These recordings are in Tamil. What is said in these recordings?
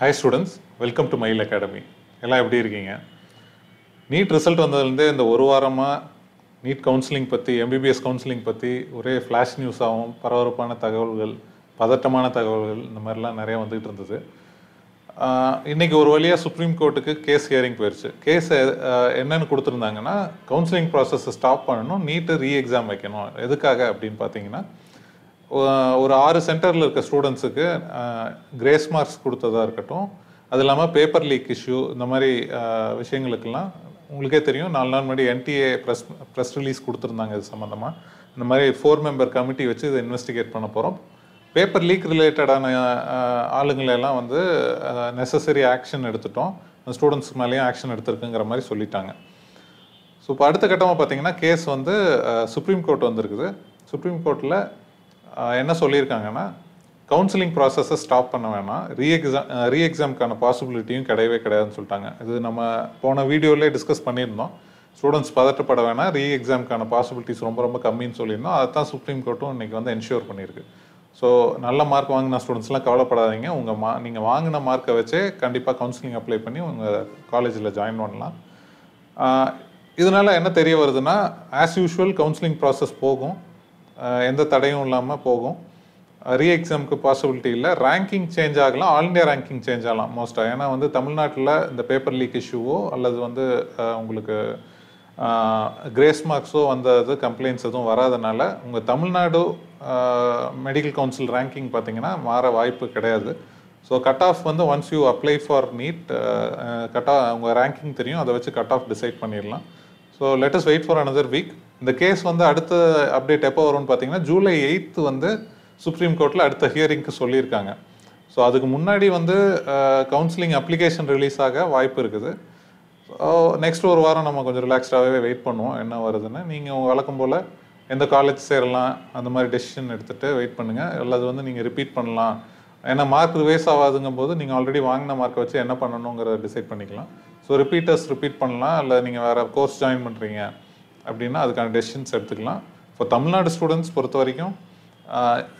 Hi students welcome to Mayil academy எல்லாம் எப்படி இருக்கீங்க? நீட் ரிசல்ட் வந்ததுலேருந்தே இந்த ஒரு வாரமாக நீட் கவுன்சிலிங் பற்றி எம்பிபிஎஸ் கவுன்சிலிங் பற்றி ஒரே ஃப்ளாஷ் நியூஸாகவும் பரபரப்பான தகவல்கள் பதட்டமான தகவல்கள் இந்த மாதிரிலாம் நிறையா வந்துகிட்டு இருந்தது. இன்றைக்கி இன்னைக்கு ஒரு வழியாக சுப்ரீம் கோர்ட்டுக்கு கேஸ் ஹியரிங் போயிடுச்சு கேஸ் என்னென்னு கொடுத்துருந்தாங்கன்னா கவுன்சிலிங் ப்ராசஸை ஸ்டாப் பண்ணணும் நீட்டு ரீ எக்ஸாம் வைக்கணும். எதுக்காக அப்படின்னு பார்த்தீங்கன்னா ஒரு ஆறு சென்டரில் இருக்க ஸ்டூடெண்ட்ஸுக்கு கிரேஸ் மார்க்ஸ் கொடுத்ததா இருக்கட்டும். அது இல்லாமல் பேப்பர் லீக் இஷ்யூ இந்த மாதிரி விஷயங்களுக்கெல்லாம் உங்களுக்கே தெரியும். நாலு நாள் முன்னாடி என்டிஏ ப்ரெஸ் ப்ரெஸ் ரிலீஸ் கொடுத்துருந்தாங்க இது சம்மந்தமாக இந்த மாதிரி ஃபோர் மெம்பர் கமிட்டி வச்சு இதை இன்வெஸ்டிகேட் பண்ண போகிறோம் பேப்பர் லீக் ரிலேட்டடான ஆளுங்களெல்லாம் வந்து நெசசரி ஆக்ஷன் எடுத்துட்டோம். ஸ்டூடெண்ட்ஸ் மேலேயும் ஆக்ஷன் எடுத்திருக்குங்கிற மாதிரி சொல்லிட்டாங்க. ஸோ இப்போ அடுத்த கட்டமாக பார்த்தீங்கன்னா கேஸ் வந்து சுப்ரீம் கோர்ட் வந்திருக்குது. சுப்ரீம் கோர்ட்டில் என்ன சொல்லியிருக்காங்கன்னா கவுன்சிலிங் ப்ராசஸை ஸ்டாப் பண்ண வேணாம். ரீஎக்ஸாம் ரீஎக்ஸாமுக்கான பாசிபிலிட்டியும் கிடையவே கிடையாதுன்னு சொல்லிட்டாங்க. இது நம்ம போன வீடியோவிலே டிஸ்கஸ் பண்ணியிருந்தோம். ஸ்டூடெண்ட்ஸ் பதட்டப்பட வேணாம். ரீஎக்ஸாம்க்கான பாசிபிலிட்டிஸ் ரொம்ப ரொம்ப கம்மின்னு சொல்லியிருந்தோம். அதை தான் சுப்ரீம் கோர்ட்டும் இன்னைக்கு வந்து என்ஷூர் பண்ணியிருக்கு. ஸோ நல்ல மார்க் வாங்கின ஸ்டூடெண்ட்ஸ்லாம் கவலைப்படாதீங்க. உங்கள் மா நீங்கள் வாங்கின மார்க்கை வச்சே கண்டிப்பாக கவுன்சிலிங் அப்ளை பண்ணி உங்கள் காலேஜில் ஜாயின் பண்ணலாம். இதனால் என்ன தெரிய வருதுன்னா ஆஸ் யூஷுவல் கவுன்சிலிங் ப்ராசஸ் போகும். எந்த தடையும் இல்லாமல் போகும். ரீ எக்ஸாமுக்கு பாசிபிலிட்டி இல்லை. ரேங்கிங் சேஞ்ச் ஆகலாம். ஆல் இண்டியா ரேங்கிங் சேஞ்ச் ஆகலாம் மோஸ்ட்டாக ஏன்னா வந்து தமிழ்நாட்டில் இந்த பேப்பர் லீக் இஷ்யூவோ அல்லது வந்து உங்களுக்கு கிரேஸ் மார்க்ஸோ வந்தது கம்ப்ளைண்ட்ஸ் எதுவும் வராதனால உங்கள் தமிழ்நாடு மெடிக்கல் கவுன்சில் ரேங்கிங் பார்த்தீங்கன்னா மாற வாய்ப்பு கிடையாது. ஸோ கட் ஆஃப் வந்து once you apply for NEET cut off உங்கள் ரேங்கிங் தெரியும். அதை வச்சு கட் ஆஃப் டிசைட் பண்ணிடலாம். So let's wait for another week இந்த கேஸ் வந்து அடுத்த அப்டேட் எப்போ வரும்னு பார்த்தீங்கன்னா ஜூலை எயித்து வந்து சுப்ரீம் கோர்ட்டில் அடுத்த ஹியரிங்க்கு சொல்லியிருக்காங்க. ஸோ அதுக்கு முன்னாடி வந்து கவுன்சிலிங் அப்ளிகேஷன் ரிலீஸ் ஆக வாய்ப்பு இருக்குது. நெக்ஸ்ட் ஒரு வாரம் நம்ம கொஞ்சம் ரிலாக்ஸ்டாகவே வெயிட் பண்ணுவோம் என்ன வருதுன்னு. நீங்கள் வழக்கம் போல் எந்த காலேஜ் சேரலாம் அந்த மாதிரி டெசிஷன் எடுத்துகிட்டு வெயிட் பண்ணுங்கள் அல்லது வந்து நீங்கள் ரிப்பீட் பண்ணலாம். ஏன்னா மார்க் ரிவைஸ் ஆகாதுங்கும் போது நீங்கள் ஆல்ரெடி வாங்கின மார்க்கை வச்சு என்ன பண்ணணுங்கிறத டிசைட் பண்ணிக்கலாம். ஸோ ரிப்பீட்டர்ஸ் ரிப்பீட் பண்ணலாம். இல்லை நீங்கள் வேறு கோர்ஸ் ஜாயின் பண்ணுறீங்க அப்படின்னா அதுக்கான டெசிஷன்ஸ் எடுத்துக்கலாம். இப்போ தமிழ்நாடு ஸ்டூடெண்ட்ஸ் பொறுத்த வரைக்கும்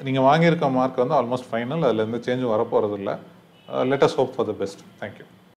நீங்கள் வாங்கியிருக்க மார்க் வந்து ஆல்மோஸ்ட் ஃபைனல் அதில் எந்த சேஞ்சும் வரப்போகிறது இல்லை let's hope for the best thank you